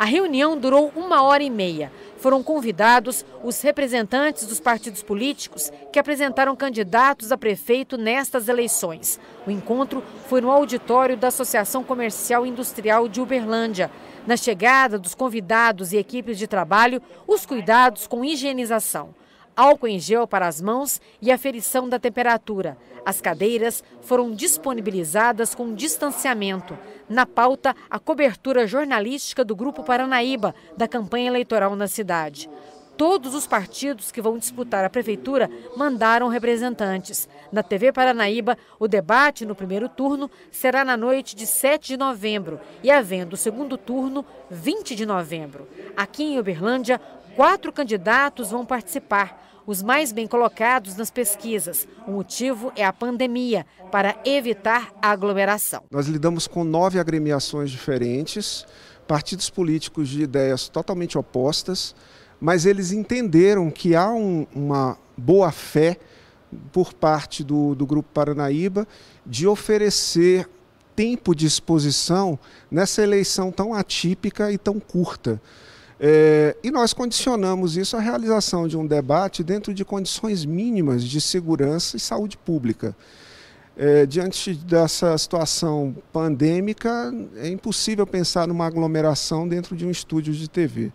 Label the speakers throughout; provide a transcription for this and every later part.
Speaker 1: A reunião durou uma hora e meia. Foram convidados os representantes dos partidos políticos que apresentaram candidatos a prefeito nestas eleições. O encontro foi no auditório da Associação Comercial e Industrial de Uberlândia. Na chegada dos convidados e equipes de trabalho, os cuidados com higienização álcool em gel para as mãos e aferição da temperatura. As cadeiras foram disponibilizadas com distanciamento. Na pauta, a cobertura jornalística do Grupo Paranaíba da campanha eleitoral na cidade. Todos os partidos que vão disputar a prefeitura mandaram representantes. Na TV Paranaíba, o debate no primeiro turno será na noite de 7 de novembro e havendo o segundo turno, 20 de novembro. Aqui em Uberlândia, quatro candidatos vão participar os mais bem colocados nas pesquisas. O motivo é a pandemia, para evitar a aglomeração.
Speaker 2: Nós lidamos com nove agremiações diferentes, partidos políticos de ideias totalmente opostas, mas eles entenderam que há um, uma boa fé por parte do, do Grupo Paranaíba de oferecer tempo de exposição nessa eleição tão atípica e tão curta. É, e nós condicionamos isso à realização de um debate dentro de condições mínimas de segurança e saúde pública. É, diante dessa situação pandêmica, é impossível pensar numa aglomeração dentro de um estúdio de TV.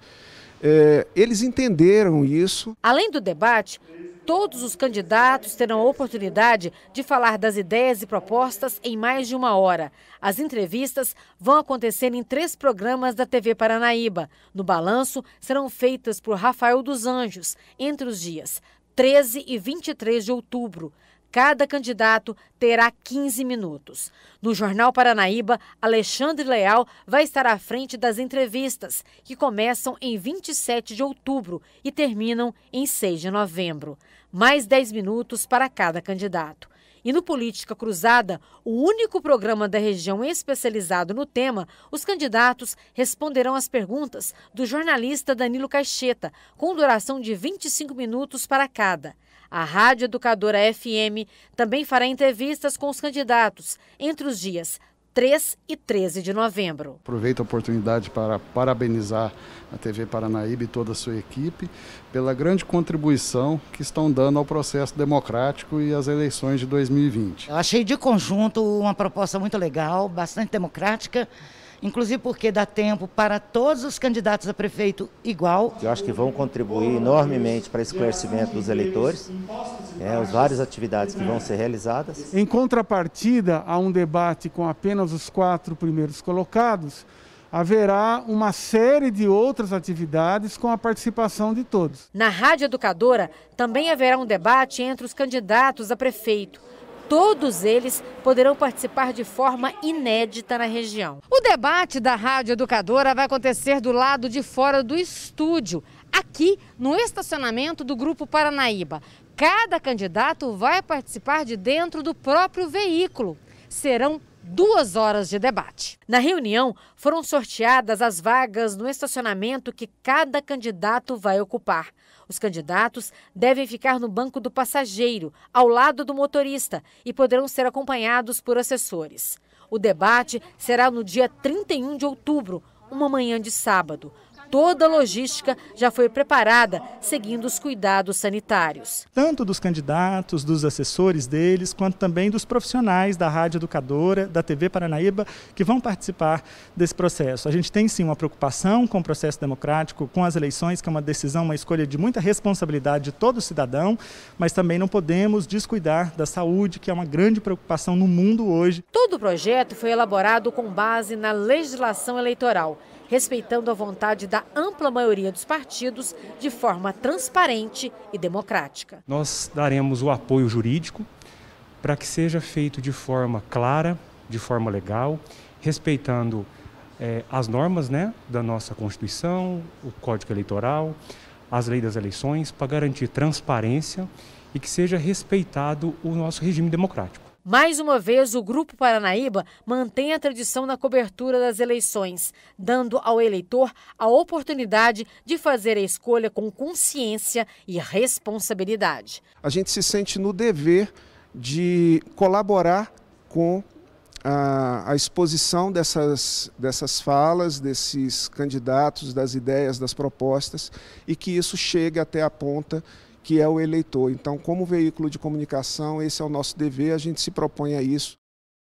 Speaker 2: É, eles entenderam isso.
Speaker 1: Além do debate, Todos os candidatos terão a oportunidade de falar das ideias e propostas em mais de uma hora. As entrevistas vão acontecer em três programas da TV Paranaíba. No balanço, serão feitas por Rafael dos Anjos, entre os dias 13 e 23 de outubro. Cada candidato terá 15 minutos. No Jornal Paranaíba, Alexandre Leal vai estar à frente das entrevistas, que começam em 27 de outubro e terminam em 6 de novembro. Mais 10 minutos para cada candidato. E no Política Cruzada, o único programa da região especializado no tema, os candidatos responderão às perguntas do jornalista Danilo Caixeta, com duração de 25 minutos para cada. A Rádio Educadora FM também fará entrevistas com os candidatos entre os dias 3 e 13 de novembro.
Speaker 3: Aproveito a oportunidade para parabenizar a TV Paranaíba e toda a sua equipe pela grande contribuição que estão dando ao processo democrático e às eleições de 2020.
Speaker 4: Eu achei de conjunto uma proposta muito legal, bastante democrática inclusive porque dá tempo para todos os candidatos a prefeito igual.
Speaker 5: Eu acho que vão contribuir enormemente para o esclarecimento dos eleitores, é, as várias atividades que vão ser realizadas.
Speaker 6: Em contrapartida a um debate com apenas os quatro primeiros colocados, haverá uma série de outras atividades com a participação de todos.
Speaker 1: Na Rádio Educadora também haverá um debate entre os candidatos a prefeito. Todos eles poderão participar de forma inédita na região. O debate da Rádio Educadora vai acontecer do lado de fora do estúdio, aqui no estacionamento do Grupo Paranaíba. Cada candidato vai participar de dentro do próprio veículo. Serão duas horas de debate. Na reunião, foram sorteadas as vagas no estacionamento que cada candidato vai ocupar. Os candidatos devem ficar no banco do passageiro, ao lado do motorista, e poderão ser acompanhados por assessores. O debate será no dia 31 de outubro, uma manhã de sábado toda a logística já foi preparada, seguindo os cuidados sanitários.
Speaker 7: Tanto dos candidatos, dos assessores deles, quanto também dos profissionais da Rádio Educadora, da TV Paranaíba, que vão participar desse processo. A gente tem sim uma preocupação com o processo democrático, com as eleições, que é uma decisão, uma escolha de muita responsabilidade de todo cidadão, mas também não podemos descuidar da saúde, que é uma grande preocupação no mundo hoje.
Speaker 1: Todo o projeto foi elaborado com base na legislação eleitoral respeitando a vontade da ampla maioria dos partidos de forma transparente e democrática.
Speaker 8: Nós daremos o apoio jurídico para que seja feito de forma clara, de forma legal, respeitando é, as normas né, da nossa Constituição, o Código Eleitoral, as leis das eleições, para garantir transparência e que seja respeitado o nosso regime democrático.
Speaker 1: Mais uma vez, o Grupo Paranaíba mantém a tradição na cobertura das eleições, dando ao eleitor a oportunidade de fazer a escolha com consciência e responsabilidade.
Speaker 2: A gente se sente no dever de colaborar com a, a exposição dessas, dessas falas, desses candidatos, das ideias, das propostas, e que isso chegue até a ponta que é o eleitor. Então, como veículo de comunicação, esse é o nosso dever, a gente se propõe a isso.